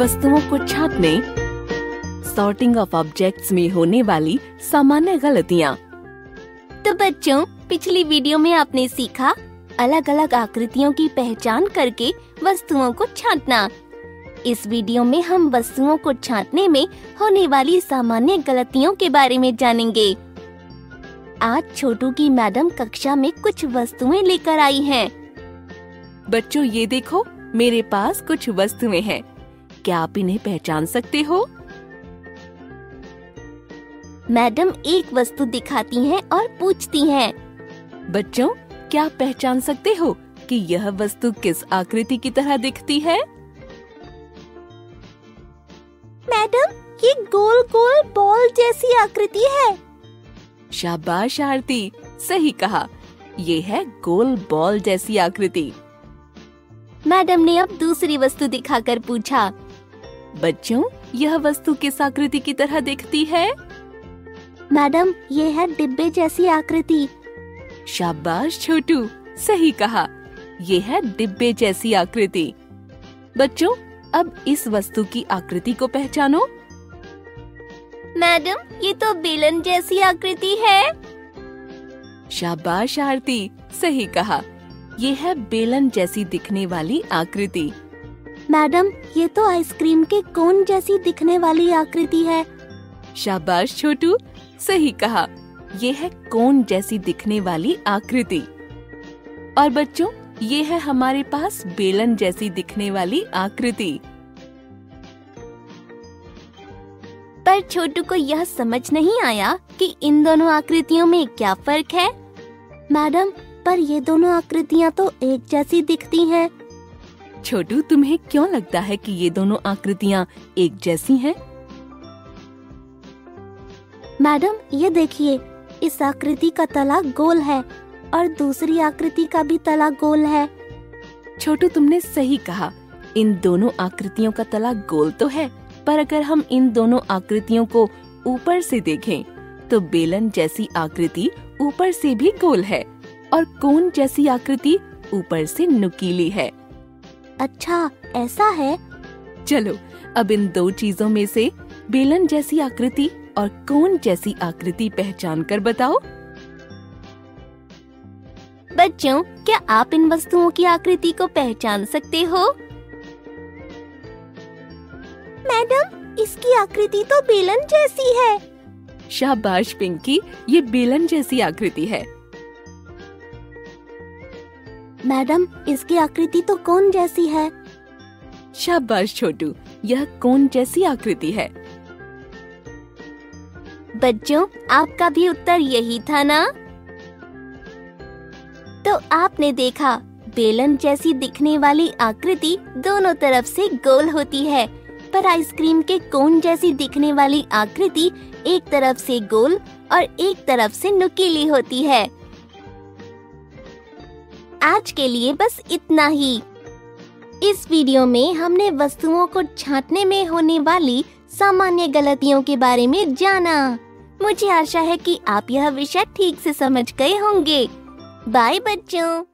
वस्तुओं को छांटने sorting of objects में होने वाली सामान्य गलतियाँ। तो बच्चों पिछली वीडियो में आपने सीखा अलग अलग आकृतियों की पहचान करके वस्तुओं को छांटना। इस वीडियो में हम वस्तुओं को छांटने में होने वाली सामान्य गलतियों के बारे में जानेंगे। आज छोटू की मैडम कक्षा में कुछ वस्तुएँ लेकर आई हैं। बच्चों ये देखो मेरे पास कुछ वस्तुएँ हैं। क्या आप इन्हें पहचान सकते हो? मैडम एक वस्तु दिखाती हैं और पूछती हैं। बच्चों क्या आप पहचान सकते हो कि यह वस्तु किस आकृति की तरह दिखती है? मैडम ये गोल गोल बॉल जैसी आकृति है। शाबाश आरती। सही कहा। ये है गोल बॉल जैसी आकृति। मैडम ने अब दूसरी वस्तु दिखाकर पूछा बच्चों यह वस्तु किस आकृति की तरह दिखती है? मैडम ये है डिब्बे जैसी आकृति। शाबाश छोटू सही कहा। ये है डिब्बे जैसी आकृति। बच्चों अब इस वस्तु की आकृति को पहचानो। मैडम ये तो बेलन जैसी आकृति है। शाबाश आरती सही कहा। यह है बेलन जैसी दिखने वाली आकृति। मैडम ये तो आइसक्रीम के कोन जैसी दिखने वाली आकृति है। शाबाश छोटू। सही कहा। ये है कोन जैसी दिखने वाली आकृति। और बच्चों ये है हमारे पास बेलन जैसी दिखने वाली आकृति। पर छोटू को यह समझ नहीं आया कि इन दोनों आकृतियों में क्या फ़र्क है। मैडम पर ये दोनों आकृतियाँ तो एक जैसी दिखती हैं। छोटू तुम्हें क्यों लगता है कि ये दोनों आकृतियाँ एक जैसी हैं? मैडम ये देखिए इस आकृति का तला गोल है और दूसरी आकृति का भी तला गोल है। छोटू तुमने सही कहा। इन दोनों आकृतियों का तला गोल तो है पर अगर हम इन दोनों आकृतियों को ऊपर से देखें तो बेलन जैसी आकृति ऊपर से भी गोल है और कोन जैसी आकृति ऊपर से नुकीली है। अच्छा ऐसा है? चलो अब इन दो चीज़ों में से बेलन जैसी आकृति और कोन जैसी आकृति पहचान कर बताओ। बच्चों क्या आप इन वस्तुओं की आकृति को पहचान सकते हो? मैडम इसकी आकृति तो बेलन जैसी है। शाबाश पिंकी ये बेलन जैसी आकृति है। मैडम इसकी आकृति तो कौन जैसी है? शाबाश छोटू यह कौन जैसी आकृति है? बच्चों आपका भी उत्तर यही था ना? तो आपने देखा बेलन जैसी दिखने वाली आकृति दोनों तरफ़ से गोल होती है पर आइसक्रीम के कोन जैसी दिखने वाली आकृति एक तरफ़ से गोल और एक तरफ़ से नुकीली होती है। आज के लिए बस इतना ही। इस वीडियो में हमने वस्तुओं को छांटने में होने वाली सामान्य गलतियों के बारे में जाना। मुझे आशा है कि आप यह विषय ठीक से समझ गए होंगे। बाय बच्चों।